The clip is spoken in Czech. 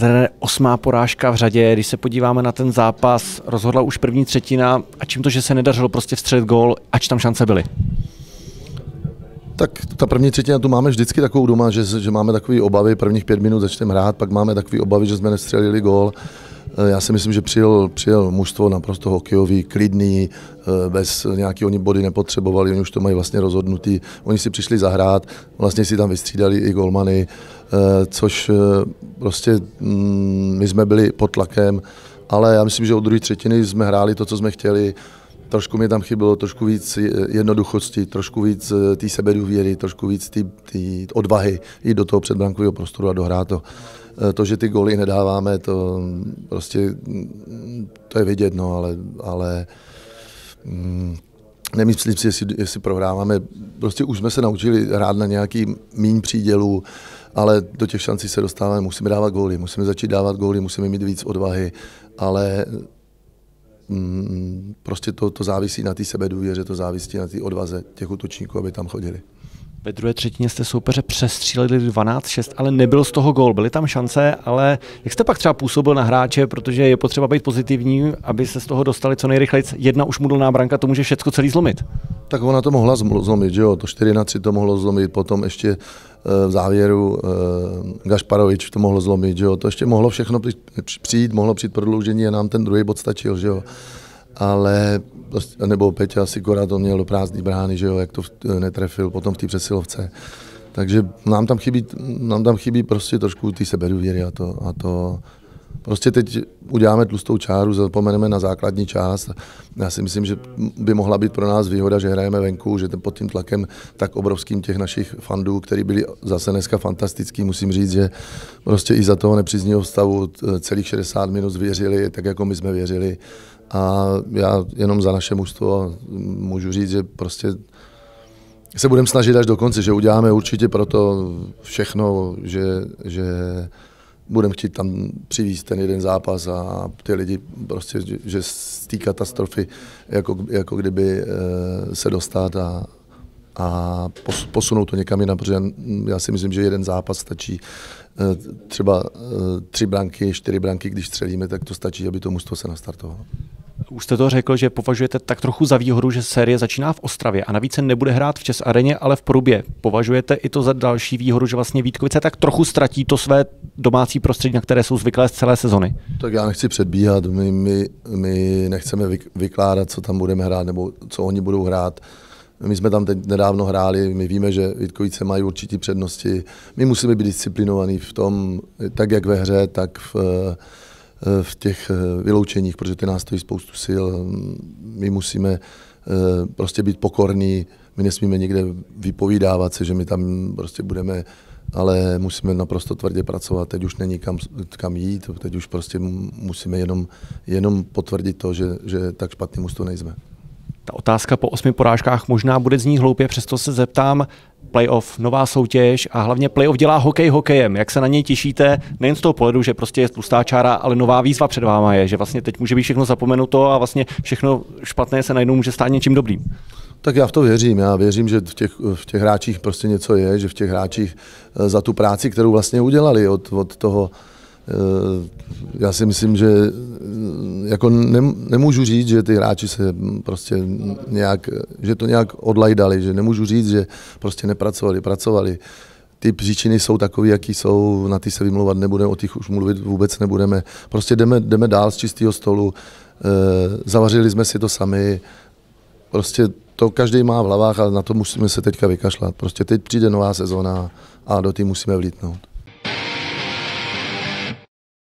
Trenére, osmá porážka v řadě, když se podíváme na ten zápas, rozhodla už první třetina a čím to, že se nedařilo prostě vstřelit gól, ač tam šance byly? Tak ta první třetina tu máme vždycky takovou doma, že, že máme takové obavy, prvních pět minut začneme hrát, pak máme takové obavy, že jsme nestřelili gól. Eh, já si myslím, že přijel, přijel mužstvo naprosto hokejový, klidný, eh, bez nějaký oni body nepotřebovali, oni už to mají vlastně rozhodnutý. Oni si přišli zahrát, vlastně si tam vystřídali i golmany, eh, což prostě mm, my jsme byli pod tlakem, ale já myslím, že od druhé třetiny jsme hráli to, co jsme chtěli. Trošku mi tam chybělo trošku víc jednoduchosti, trošku víc té sebedůvěry, trošku víc té odvahy jít do toho předbrankového prostoru a dohrát to. Eh, to, že ty góly nedáváme, to prostě to je vidět, no, ale, ale mm, nemyslím si, jestli, jestli prohráváme. Prostě už jsme se naučili hrát na nějaký míň přídělů, ale do těch šancí se dostáváme, musíme dávat góly, musíme začít dávat góly, musíme mít víc odvahy, ale mm, prostě to, to závisí na té sebedůvěře, to závisí na té odvaze těch útočníků, aby tam chodili. Ve druhé třetině jste soupeře přestříleli 12-6, ale nebyl z toho gol. Byly tam šance, ale jak jste pak třeba působil na hráče, protože je potřeba být pozitivní, aby se z toho dostali co nejrychleji. Jedna už mudlná branka, to může všechno celý zlomit. Tak ona to mohla zlomit, že jo? To 4 na 3 to mohlo zlomit, potom ještě eh, v závěru eh, Gašparovič to mohlo zlomit, že jo? To ještě mohlo všechno přijít, mohlo přijít prodloužení a nám ten druhý bod stačil, že jo? Ale prostě, nebo Peťa Sikora to měl do prázdný brány, že jo, jak to netrefil potom v té přesilovce. Takže nám tam chybí, nám tam chybí prostě trošku ty sebedůvěry a to, a to prostě teď uděláme tlustou čáru, zapomeneme na základní část. Já si myslím, že by mohla být pro nás výhoda, že hrajeme venku, že pod tím tlakem tak obrovským těch našich fandů, který byli zase dneska fantastický, musím říct, že prostě i za toho nepříznivého stavu celých 60 minut věřili, tak jako my jsme věřili a já jenom za naše mužstvo můžu říct, že prostě se budeme snažit až do konce, že uděláme určitě pro to všechno, že, že budeme chtít tam přivízt ten jeden zápas a ty lidi prostě, že, z té katastrofy jako, jako kdyby eh, se dostat a, a posunout to někam jinam, protože já si myslím, že jeden zápas stačí. Eh, třeba eh, tři branky, čtyři branky, když střelíme, tak to stačí, aby to mužstvo se nastartovalo. Už jste to řekl, že považujete tak trochu za výhodu, že série začíná v Ostravě a navíc se nebude hrát v Čes areně, ale v Porubě. Považujete i to za další výhodu, že vlastně Vítkovice tak trochu ztratí to své domácí prostředí, na které jsou zvyklé z celé sezony? Tak já nechci předbíhat, my, my, my nechceme vykládat, co tam budeme hrát nebo co oni budou hrát. My jsme tam teď nedávno hráli, my víme, že Vítkovice mají určitý přednosti. My musíme být disciplinovaní v tom, tak jak ve hře, tak v, v těch eh, vyloučeních, protože ty nás stojí spoustu sil. My musíme eh, prostě být pokorní, my nesmíme někde vypovídávat se, že my tam prostě budeme, ale musíme naprosto tvrdě pracovat. Teď už není kam, kam jít, teď už prostě musíme jenom, jenom potvrdit to, že, že tak špatný musto nejsme. Ta otázka po osmi porážkách možná bude znít hloupě, přesto se zeptám, playoff, nová soutěž a hlavně playoff dělá hokej hokejem. Jak se na něj těšíte, nejen z toho pohledu, že prostě je tlustá čára, ale nová výzva před váma je, že vlastně teď může být všechno zapomenuto a vlastně všechno špatné se najednou může stát něčím dobrým. Tak já v to věřím. Já věřím, že v těch, v těch hráčích prostě něco je, že v těch hráčích eh, za tu práci, kterou vlastně udělali od, od toho Eh, já si myslím, že jako nemůžu říct, že ty hráči se prostě nějak, že to nějak odlajdali, že nemůžu říct, že prostě nepracovali, pracovali. Ty příčiny jsou takové, jaký jsou, na ty se vymlouvat nebudeme, o těch už mluvit vůbec nebudeme. Prostě jdeme, jdeme dál z čistého stolu, e, zavařili jsme si to sami, prostě to každý má v hlavách, ale na to musíme se teďka vykašlat. Prostě teď přijde nová sezóna a do té musíme vlítnout.